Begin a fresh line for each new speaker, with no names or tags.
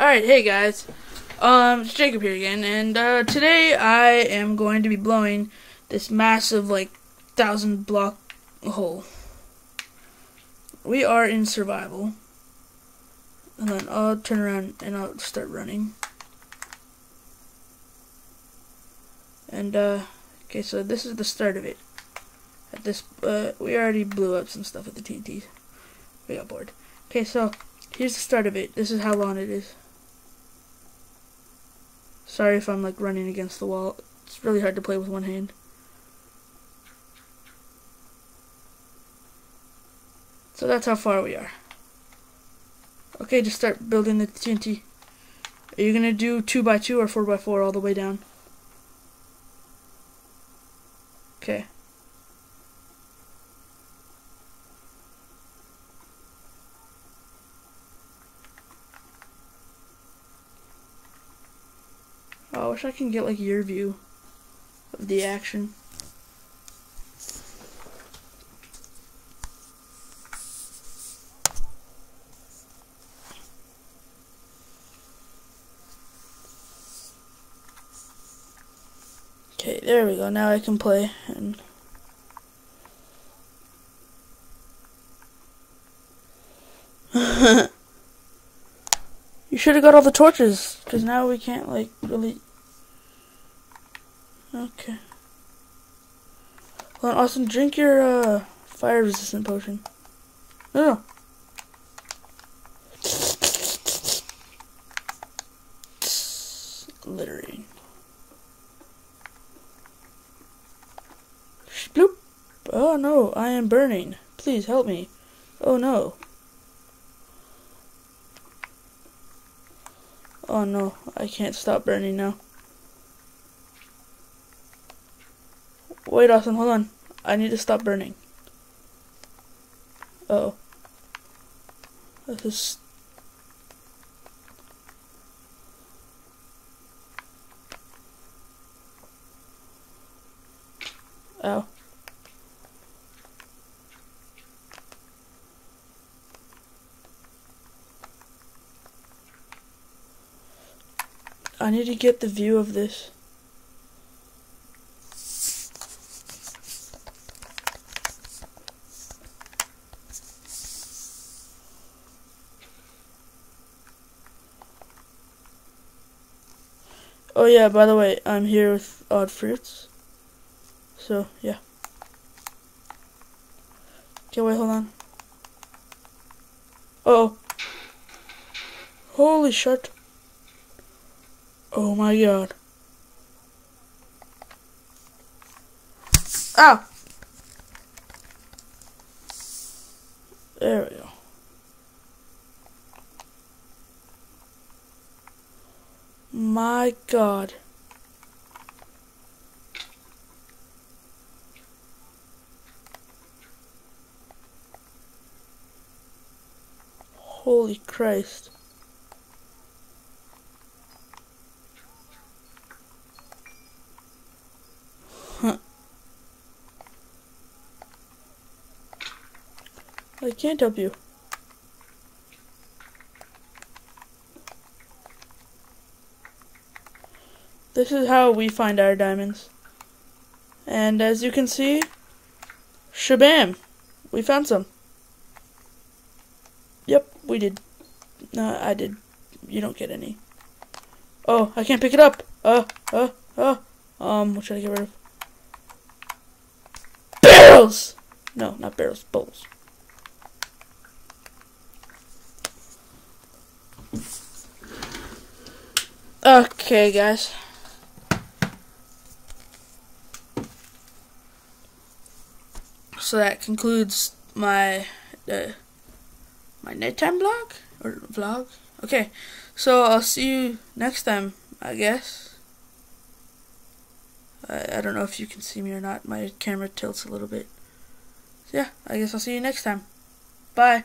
Alright, hey guys. Um, it's Jacob here again, and uh, today I am going to be blowing this massive, like, thousand block hole. We are in survival. And then I'll turn around and I'll start running. And, uh, okay, so this is the start of it. At this, uh, we already blew up some stuff with the TNT. We got bored. Okay, so here's the start of it. This is how long it is. Sorry if I'm like running against the wall. It's really hard to play with one hand. So that's how far we are. Okay, just start building the TNT. Are you gonna do 2 by 2 or 4 by 4 all the way down? Okay. Wish I can get like your view of the action. Okay, there we go. Now I can play and You should have got all the torches, because now we can't, like, really... Okay. Well, Austin, drink your, uh, fire-resistant potion. No, no. Littering. Bloop. Oh no, I am burning. Please help me. Oh no. Oh no, I can't stop burning now. Wait, Austin, hold on. I need to stop burning. Uh oh. This is... Oh. I need to get the view of this. Oh yeah, by the way, I'm here with Odd Fruits. So, yeah. Okay, wait, hold on. Oh. Holy shit. Oh my god. Ow! There we go. My god. Holy Christ. I can't help you. This is how we find our diamonds. And as you can see, shabam! We found some. Yep, we did. No, I did. You don't get any. Oh, I can't pick it up. Uh, uh, uh. Um, what should I get rid of? Barrels! No, not barrels, bowls. Okay, guys. So that concludes my uh, my nighttime vlog or vlog. Okay, so I'll see you next time, I guess. I, I don't know if you can see me or not. My camera tilts a little bit. So yeah, I guess I'll see you next time. Bye.